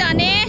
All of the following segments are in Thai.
じゃねえ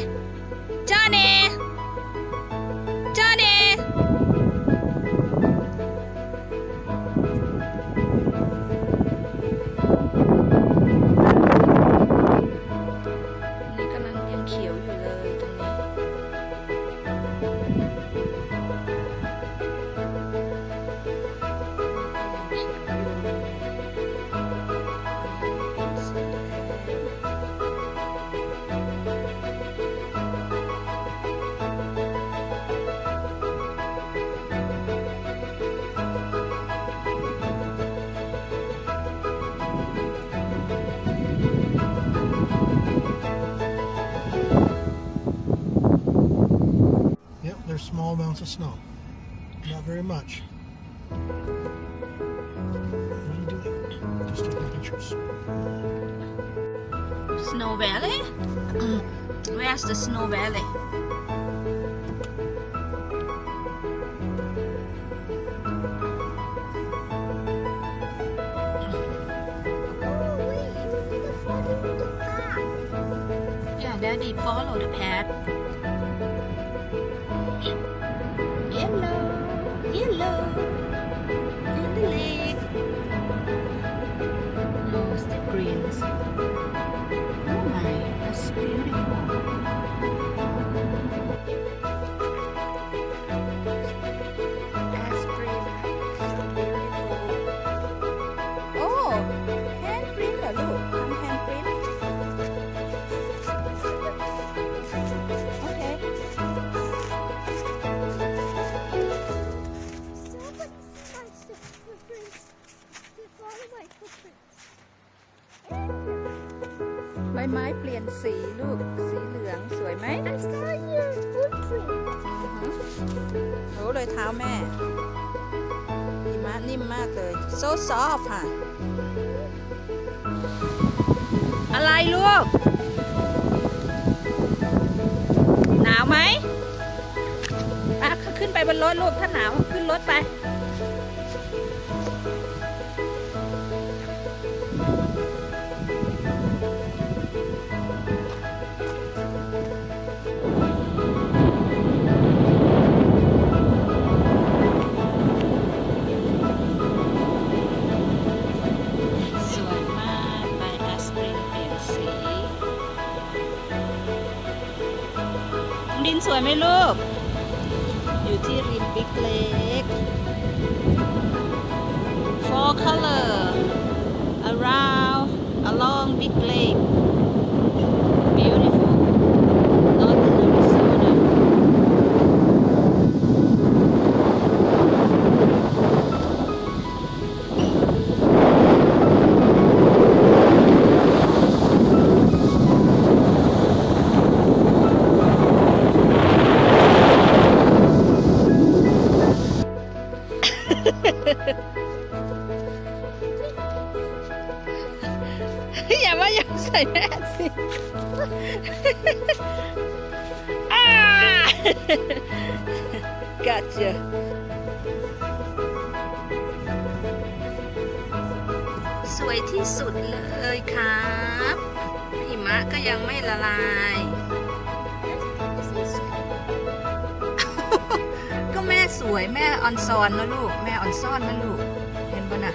small of snow. Not very much. What are you doing? Just taking pictures. Snow Valley mm. Where's the Snow Valley Oh, wait, look at the front the car. Yeah Daddy follow the path ใบไม้เปลี่ยนสีลูก สีเหลืองสวยไหม I saw your footprint. โอ้เลยเท้าแม่หิมะนิ่มมากเลย so soft ค่ะ อะไรลูก หนาวไหมอะขึ้นไปบนรถลูก ถ้าหนาวขึ้นรถไป ดินสวยไหมลูก อยู่ที่ริมบิ๊กเลก four color around along big lake อย่าว่าอย่าใส่แมสสิอ่า gotcha สวยที่สุดเลยครับหิมะก็ยังไม่ละลาย สวยแม่ออนซอนนะลูก แม่ออนซ่อนนะลูก เห็นปะน่ะ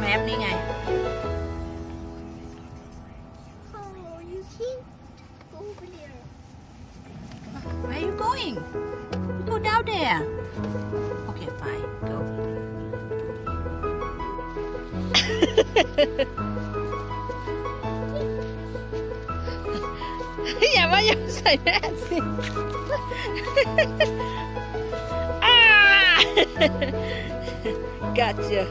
แมปนี่ไง Oh, you can't go over there. Where are you going? You go down there. Okay, fine. Go. อย่าว่าอย่าใส่แมสสิอ่า gotcha